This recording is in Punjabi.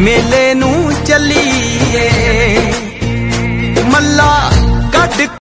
ਮੇਲੇ ਨੂੰ ਚੱਲੀਏ। ਮੱਲਾ